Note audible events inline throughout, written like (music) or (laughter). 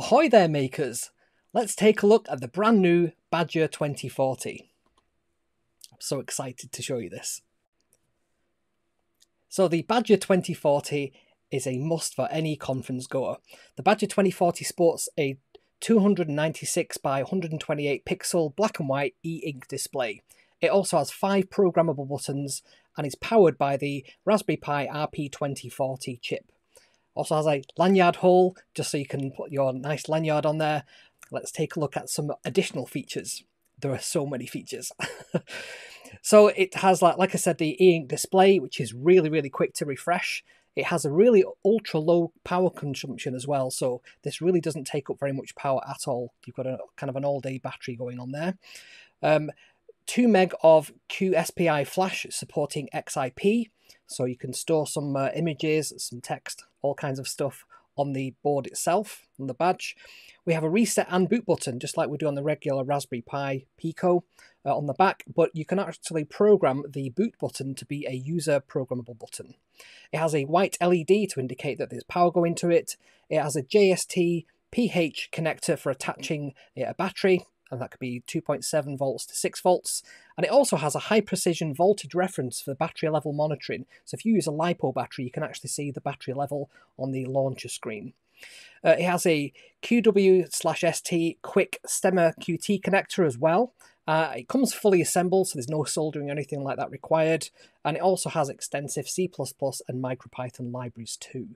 Ahoy there makers! Let's take a look at the brand new Badger 2040. I'm so excited to show you this. So the Badger 2040 is a must for any conference goer. The Badger 2040 sports a 296 by 128 pixel black and white e-ink display. It also has five programmable buttons and is powered by the Raspberry Pi RP2040 chip. Also has a lanyard hole, just so you can put your nice lanyard on there. Let's take a look at some additional features. There are so many features. (laughs) so it has, like, like I said, the e-ink display, which is really, really quick to refresh. It has a really ultra low power consumption as well, so this really doesn't take up very much power at all. You've got a kind of an all day battery going on there. Um, 2 meg of QSPI flash supporting XIP, so you can store some uh, images, some text, all kinds of stuff on the board itself, on the badge. We have a reset and boot button, just like we do on the regular Raspberry Pi Pico uh, on the back, but you can actually program the boot button to be a user programmable button. It has a white LED to indicate that there's power going to it. It has a JST PH connector for attaching a battery, and that could be 2.7 volts to 6 volts. And it also has a high precision voltage reference for the battery level monitoring. So if you use a LiPo battery, you can actually see the battery level on the launcher screen. Uh, it has a QW slash ST Qwiic STEMMA QT connector as well. Uh, it comes fully assembled, so there's no soldering or anything like that required. And it also has extensive C++ and MicroPython libraries too.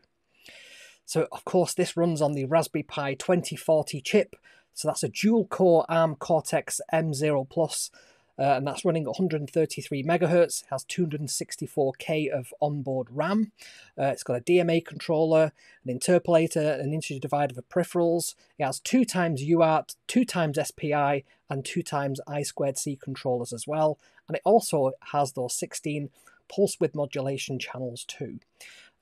So of course this runs on the Raspberry Pi 2040 chip, so that's a dual core ARM Cortex M0 Plus, uh, and that's running 133 megahertz. Has 264k of onboard RAM. Uh, it's got a DMA controller, an interpolator, an integer divider for peripherals. It has two times UART, two times SPI, and two times I2C controllers as well. And it also has those 16 pulse width modulation channels too.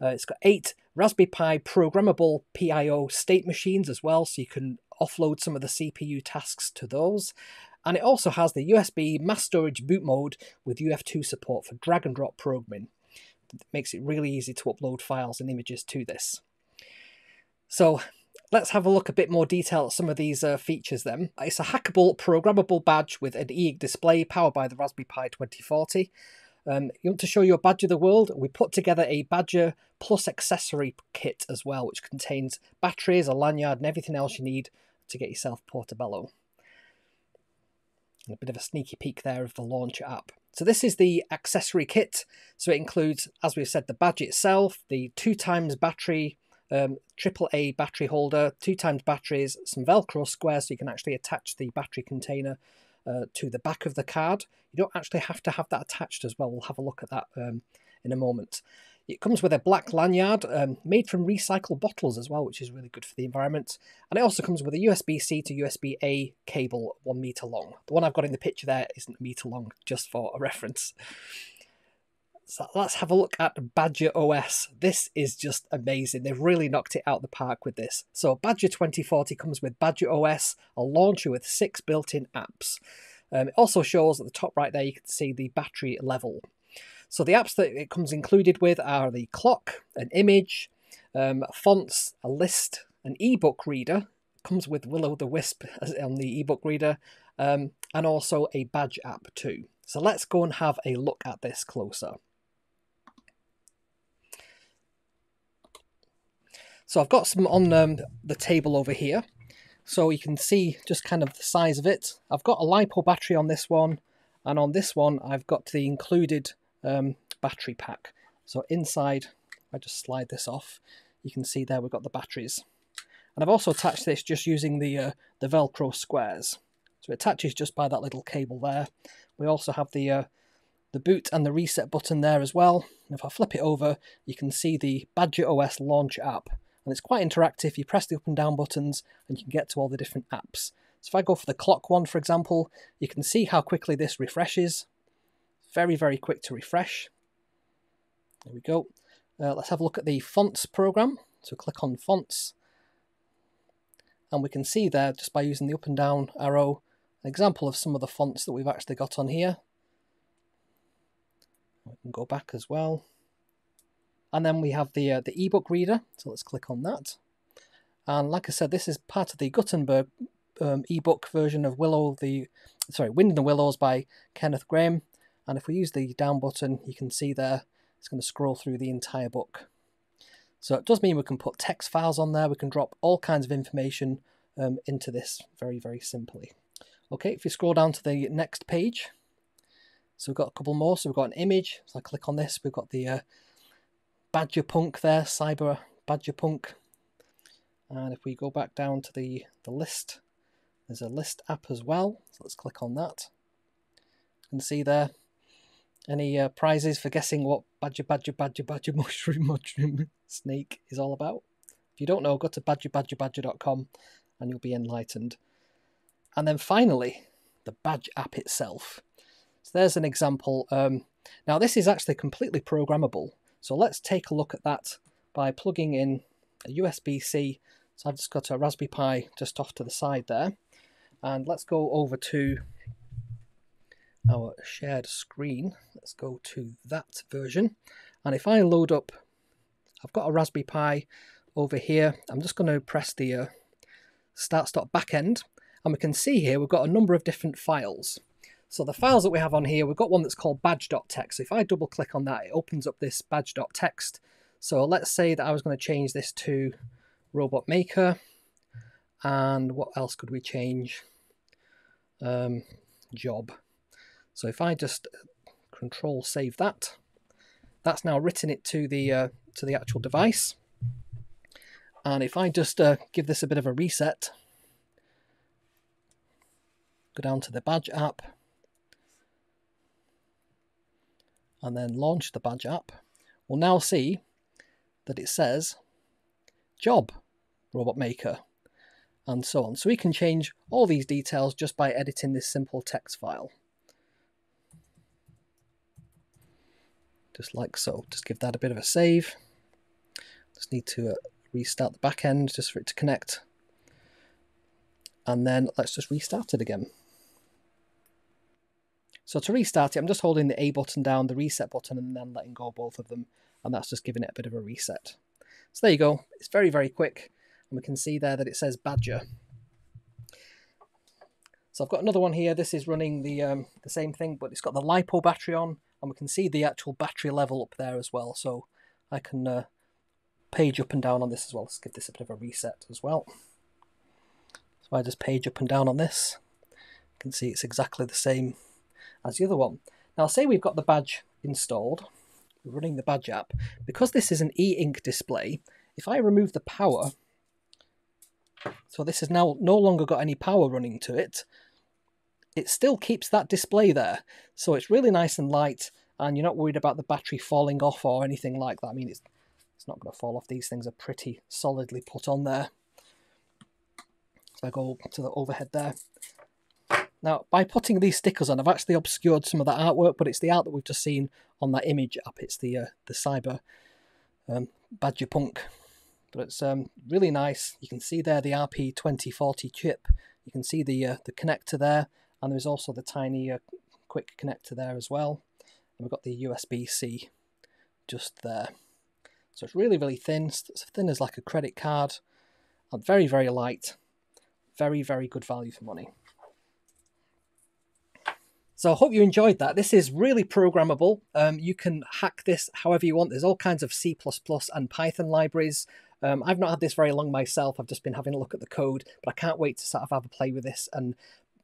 Uh, it's got eight Raspberry Pi programmable PIO state machines as well, so you can offload some of the CPU tasks to those. And it also has the USB mass storage boot mode with UF2 support for drag and drop programming. It makes it really easy to upload files and images to this. So let's have a look a bit more detail at some of these uh, features then. It's a hackable programmable badge with an e display powered by the Raspberry Pi 2040. Um, you want to show your Badger the world? We put together a Badger Plus accessory kit as well, which contains batteries, a lanyard, and everything else you need to get yourself portobello. And a bit of a sneaky peek there of the launcher app. So this is the accessory kit. So it includes, as we've said, the badge itself, the two times battery, um, AAA battery holder, two times batteries, some Velcro squares so you can actually attach the battery container uh, to the back of the card. You don't actually have to have that attached as well. We'll have a look at that um, in a moment. It comes with a black lanyard um, made from recycled bottles as well, which is really good for the environment. And it also comes with a USB-C to USB-A cable, one meter long. The one I've got in the picture there isn't a meter long, just for a reference. So let's have a look at Badger OS. This is just amazing. They've really knocked it out the park with this. So Badger 2040 comes with Badger OS, a launcher with six built-in apps. Um, it also shows at the top right there, you can see the battery level. So the apps that it comes included with are the clock, an image, um, fonts, a list, an ebook reader, comes with Will-o'-the-Wisp on the ebook reader, um, and also a badge app too. So let's go and have a look at this closer. So I've got some on um, the table over here. So you can see just kind of the size of it. I've got a LiPo battery on this one. And on this one, I've got the included um, battery pack. So inside, I just slide this off. You can see there we've got the batteries. And I've also attached this just using the, uh, the Velcro squares. So it attaches just by that little cable there. We also have the uh, the boot and the reset button there as well. And if I flip it over, you can see the Badger OS launch app and it's quite interactive. You press the up and down buttons and you can get to all the different apps. So if I go for the clock one, for example, you can see how quickly this refreshes. Very, very quick to refresh. There we go. Uh, let's have a look at the fonts program. So click on fonts. And we can see there, just by using the up and down arrow, an example of some of the fonts that we've actually got on here. We can go back as well. And then we have the, uh, the ebook reader, so let's click on that. And like I said, this is part of the Gutenberg um, ebook version of Willow the sorry Wind in the Willows by Kenneth Grahame. And if we use the down button, you can see there it's going to scroll through the entire book. So it does mean we can put text files on there. We can drop all kinds of information um, into this very very simply. Okay, if you scroll down to the next page, so we've got a couple more. So we've got an image. So I click on this. We've got the uh, Badger Punk there, Cyber Badger Punk. And if we go back down to the, the list, there's a list app as well. So let's click on that. You can see there any uh, prizes for guessing what Badger Badger Badger Badger (laughs) Mushroom Mushroom Snake is all about. If you don't know, go to badgerbadgerbadger.com and you'll be enlightened. And then finally, the badge app itself. So there's an example. Um, now this is actually completely programmable. So let's take a look at that by plugging in a USB-C. So I've just got a Raspberry Pi just off to the side there. And let's go over to our shared screen. Let's go to that version. And if I load up, I've got a Raspberry Pi over here. I'm just going to press the uh, start stop backend and we can see here we've got a number of different files. So the files that we have on here, we've got one that's called badge.txt. So if I double click on that, it opens up this badge.txt. So let's say that I was going to change this to robot maker. And what else could we change? Um, job. So if I just control save that, that's now written it to the uh, to the actual device. And if I just uh, give this a bit of a reset, go down to the badge app, and then launch the badge app, we'll now see that it says job robot maker and so on. So we can change all these details just by editing this simple text file. Just like so. Just give that a bit of a save. Just need to uh, restart the back end just for it to connect. And then let's just restart it again. So to restart it, I'm just holding the A button down, the reset button, and then letting go both of them. And that's just giving it a bit of a reset. So there you go. It's very, very quick. And we can see there that it says Badger. So I've got another one here. This is running the um, the same thing, but it's got the LiPo battery on. And we can see the actual battery level up there as well. So I can uh, page up and down on this as well. Let's give this a bit of a reset as well. So I just page up and down on this. You can see it's exactly the same as the other one. Now say we've got the badge installed, we're running the badge app. Because this is an e-ink display, if I remove the power, so this has now no longer got any power running to it, it still keeps that display there. So it's really nice and light and you're not worried about the battery falling off or anything like that. I mean, it's, it's not going to fall off. These things are pretty solidly put on there. So I go to the overhead there. Now, by putting these stickers on, I've actually obscured some of the artwork, but it's the art that we've just seen on that image app. It's the uh, the Cyber um, Badger Punk. But it's um, really nice. You can see there the RP2040 chip. You can see the uh, the connector there, and there's also the tiny uh, Qwiic connector there as well. And we've got the USB-C just there. So it's really, really thin. It's thin as like a credit card. And very, very light. Very, very good value for money. So I hope you enjoyed that. This is really programmable. Um, you can hack this however you want. There's all kinds of C++ and Python libraries. Um, I've not had this very long myself. I've just been having a look at the code, but I can't wait to sort of have a play with this and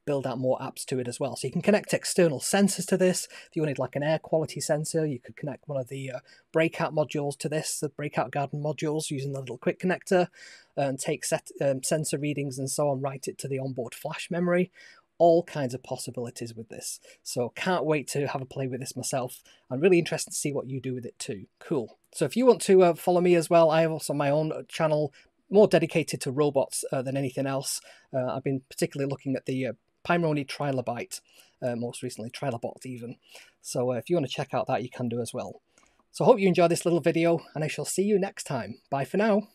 build out more apps to it as well. So you can connect external sensors to this. If you wanted like an air quality sensor, you could connect one of the uh, breakout modules to this, the breakout garden modules using the little Qwiic connector and take set, um, sensor readings and so on, write it to the onboard flash memory all kinds of possibilities with this. So can't wait to have a play with this myself. I'm really interested to see what you do with it too. Cool. So if you want to uh, follow me as well, I have also my own channel more dedicated to robots uh, than anything else. Uh, I've been particularly looking at the uh, Trilobite, uh, most recently Trilobot even. So uh, if you want to check out that, you can do as well. So I hope you enjoyed this little video, and I shall see you next time. Bye for now.